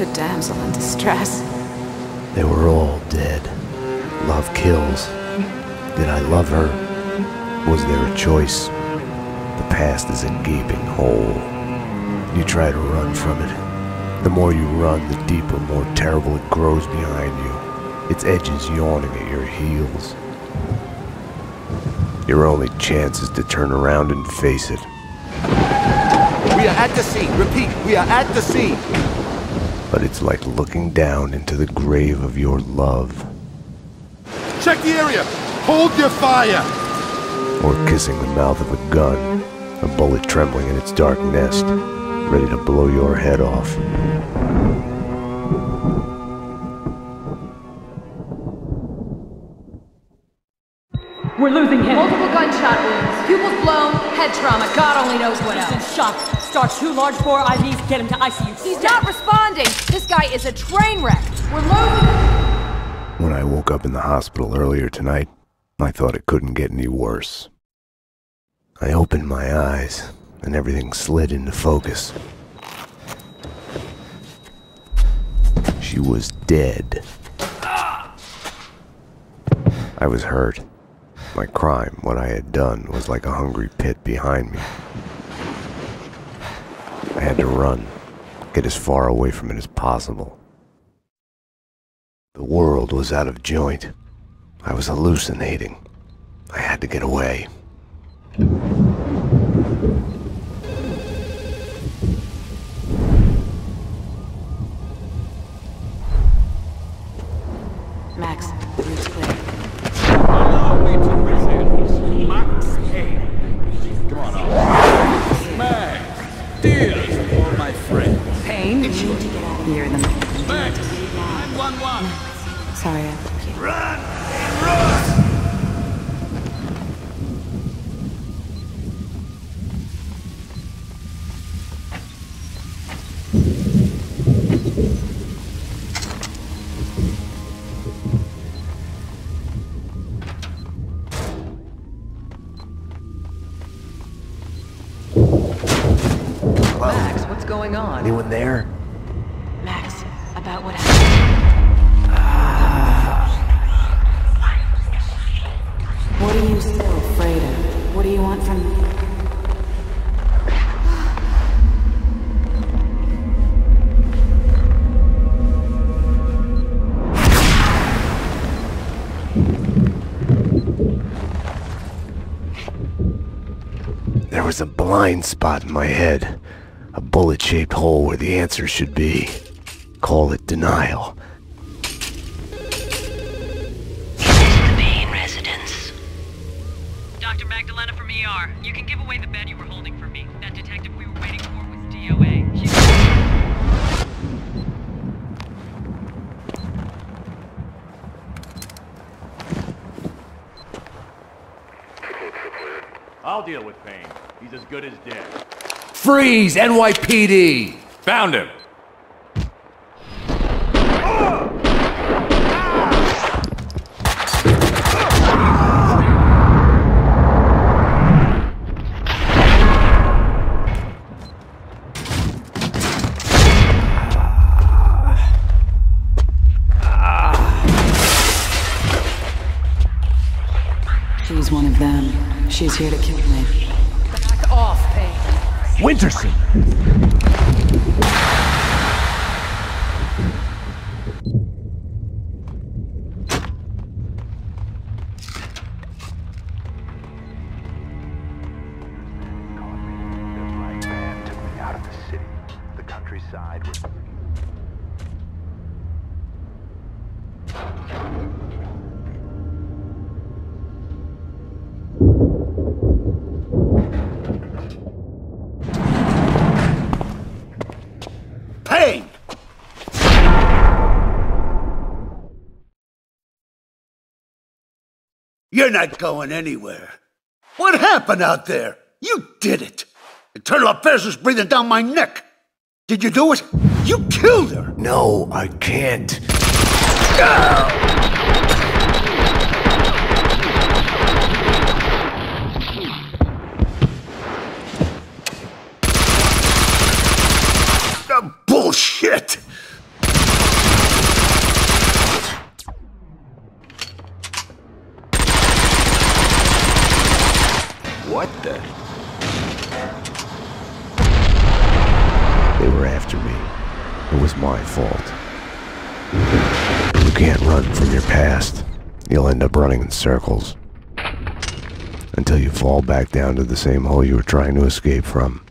such a damsel in distress. They were all dead. Love kills. Did I love her? Was there a choice? The past is a gaping hole. You try to run from it. The more you run, the deeper, more terrible it grows behind you. Its edges yawning at your heels. Your only chance is to turn around and face it. We are at the scene. Repeat, we are at the scene. But it's like looking down into the grave of your love. Check the area! Hold your fire! Or kissing the mouth of a gun, a bullet trembling in its dark nest, ready to blow your head off. We're losing him. Multiple gunshot wounds, pupils blown, head trauma, God only knows what He's in else. shock. Start two large bore IVs, get him to ICU. He's not responding. This guy is a train wreck. We're losing him. When I woke up in the hospital earlier tonight, I thought it couldn't get any worse. I opened my eyes, and everything slid into focus. She was dead. I was hurt. My crime, what I had done, was like a hungry pit behind me. I had to run, get as far away from it as possible. The world was out of joint. I was hallucinating. I had to get away. Max, the route's clear. Allow me to present Max Payne. Come on up. Max, deals for my friend. Payne? You're the man. Max, 911. Sorry, I left you. Run! Run! Max, what's going on? Anyone there? Max, about what happened. What are you still afraid of? What do you want from me? There was a blind spot in my head. A bullet shaped hole where the answer should be. Call it denial. The Payne residence. Dr. Magdalena from ER. You can give away the bed you were holding for me. That detective we were waiting for was DOA. She's I'll deal with Payne. He's as good as dead. Freeze, NYPD! Found him! She's one of them. She's here to kill me. Back off, Payne. Winterson! Payne! You're not going anywhere. What happened out there? You did it. Internal affairs is breathing down my neck. Did you do it? You killed her. No, I can't. Ah, up there? They were after me. It was my fault. You can't run from your past. You'll end up running in circles. Until you fall back down to the same hole you were trying to escape from.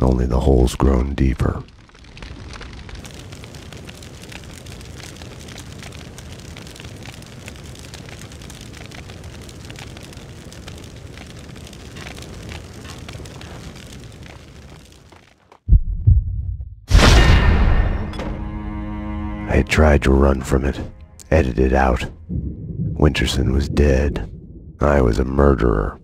Only the hole's grown deeper. Had tried to run from it, edited out. Winterson was dead. I was a murderer.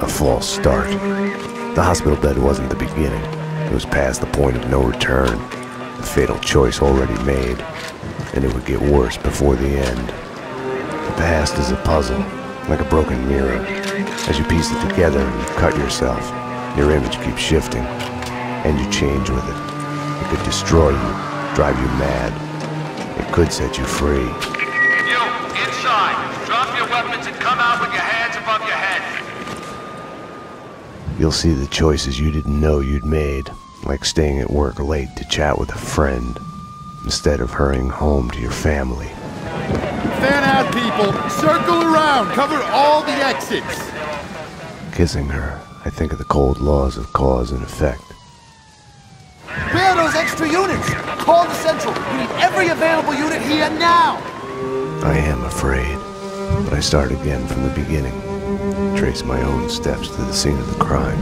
A false start. The hospital bed wasn't the beginning. It was past the point of no return. A fatal choice already made. And it would get worse before the end. The past is a puzzle, like a broken mirror. As you piece it together and you cut yourself, your image keeps shifting, and you change with it. It could destroy you, drive you mad. It could set you free. You, inside. Drop your weapons and come out with your hands above your head. You'll see the choices you didn't know you'd made, like staying at work late to chat with a friend, instead of hurrying home to your family. Fan out, people. Circle around. Cover all the exits. Kissing her, I think of the cold laws of cause and effect. Where are those extra units? Call the central. We need every available unit here now. I am afraid, but I start again from the beginning. Trace my own steps to the scene of the crime.